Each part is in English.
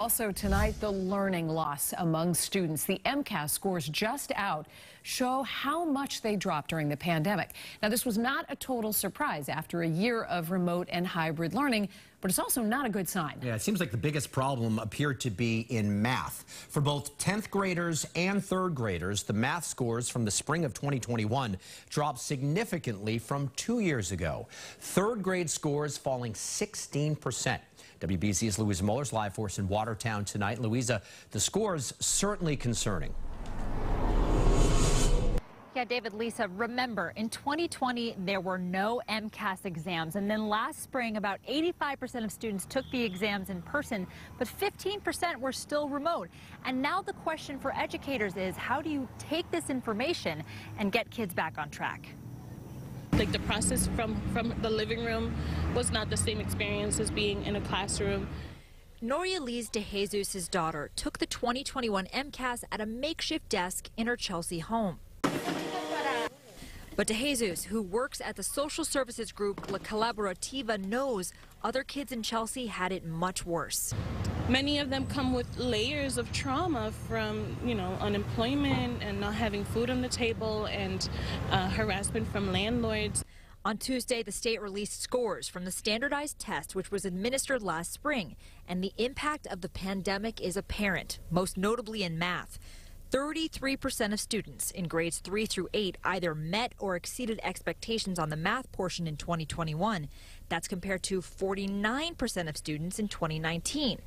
Also tonight, the learning loss among students. The MCAS scores just out show how much they dropped during the pandemic. Now, this was not a total surprise after a year of remote and hybrid learning, but it's also not a good sign. Yeah, it seems like the biggest problem appeared to be in math. For both 10th graders and 3rd graders, the math scores from the spring of 2021 dropped significantly from two years ago. 3rd grade scores falling 16 percent. WBZ's Louisa Moller's live for us in Watertown tonight. Louisa, the scores certainly concerning. Yeah, David, Lisa, remember, in 2020, there were no MCAS exams. And then last spring, about 85% of students took the exams in person, but 15% were still remote. And now the question for educators is, how do you take this information and get kids back on track? Like the process from from the living room was not the same experience as being in a classroom. Noria Liz DeJesus' daughter took the 2021 MCAS at a makeshift desk in her Chelsea home. But DeJesus, who works at the social services group La Colaborativa, knows other kids in Chelsea had it much worse. Many of them come with layers of trauma from, you know, unemployment and not having food on the table and uh, harassment from landlords. On Tuesday, the state released scores from the standardized test, which was administered last spring, and the impact of the pandemic is apparent, most notably in math. 33% of students in grades 3 through 8 either met or exceeded expectations on the math portion in 2021. That's compared to 49% of students in 2019.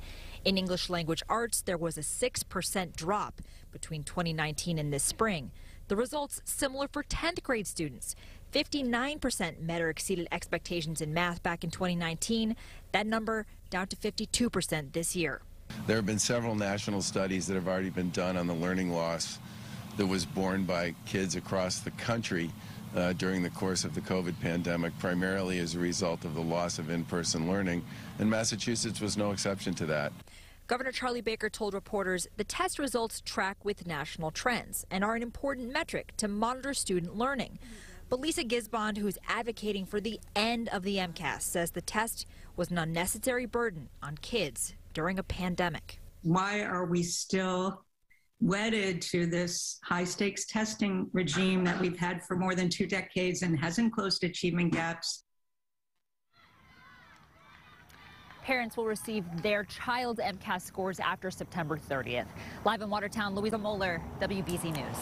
In English language arts, there was a 6% drop between 2019 and this spring. The results similar for 10th grade students. 59% met or exceeded expectations in math back in 2019. That number down to 52% this year. There have been several national studies that have already been done on the learning loss that was borne by kids across the country uh, during the course of the COVID pandemic, primarily as a result of the loss of in-person learning, and Massachusetts was no exception to that. Governor Charlie Baker told reporters the test results track with national trends and are an important metric to monitor student learning. But Lisa Guisbond, who's advocating for the end of the MCAS, says the test was an unnecessary burden on kids during a pandemic. Why are we still wedded to this high stakes testing regime that we've had for more than two decades and hasn't closed achievement gaps? Parents will receive their child's MCAS scores after September 30th. Live in Watertown, Louisa Moller, WBZ News.